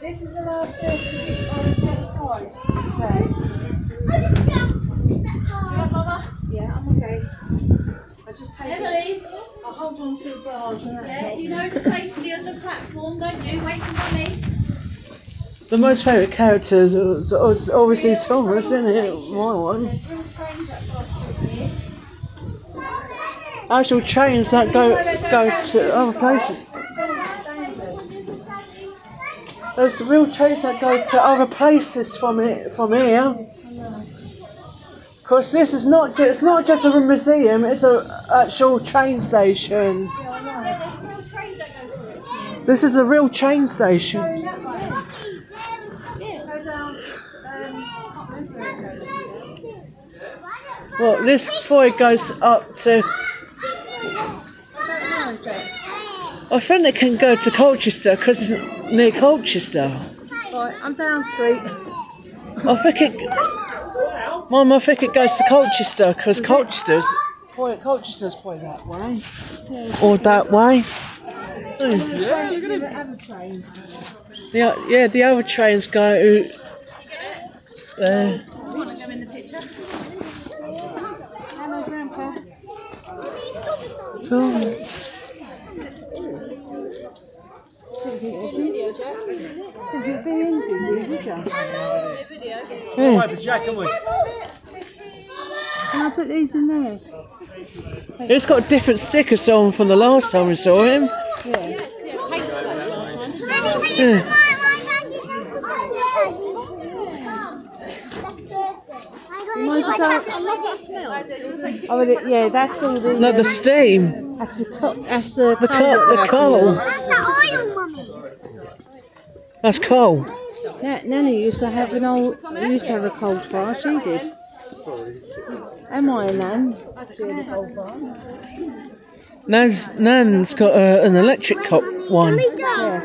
This is the last bit on the other side. I just jumped. Is that time? Yeah, I'm okay. I just take it. Emily, I hold on to the bars yeah, you know the safety of the platform, don't you? Wait for me. The most favourite character is, is is obviously Thomas, isn't it? My one. Actual trains that go go to other places. There's real trains that go to other places from it from here. Cause this is not it's not just a museum; it's a actual train station. This is a real train station. Well, this it goes up to. I think it can go to Colchester because it's near Colchester. Right, I'm down street. I think it. Mum, I think it goes to Colchester because Colchester's. Point, Colchester's point that way. Or that way. The, o- yeah, the other trains go. Uh, Hello, Grandpa. To- Have you been busy, is it, John? Can I put these in there? It's got a different stickers on from the last time we saw him. Oh, well, it- yeah, that's all the. No, um, the steam. That's the co- that's the The coal. The coal. That's cold. Yeah, Nanny used to have an old. Used to have a cold fire. She did. Am I a nan? She had a cold fire. Nan's, Nan's got uh, an electric co- one. Yeah.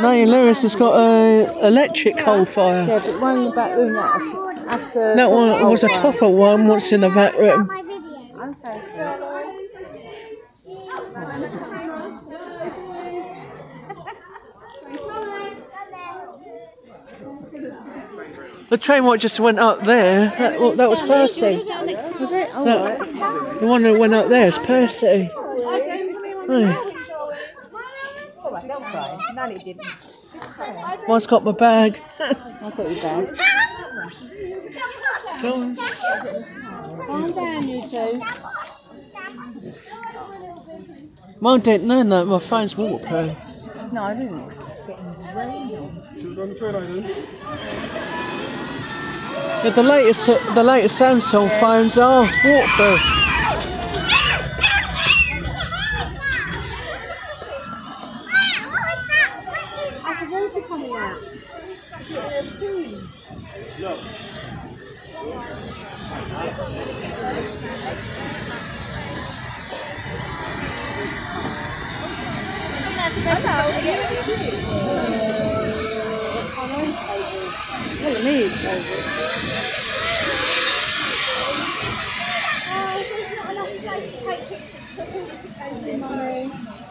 Nanny Lewis has got a electric coal fire. Yeah, but one in the back room. That's that's a. That one was a copper one. What's in the back room? Okay. The train what just went up there. That, well, that was Percy. Did it? Oh, right. The one that went up there is Percy. Hey. Mine's got my bag. I've got your bag. So, Calm down, you two. mine didn't know that my phone's waterproof. No, I didn't. Yeah, the latest uh, the latest Samsung phones are waterproof. That's the water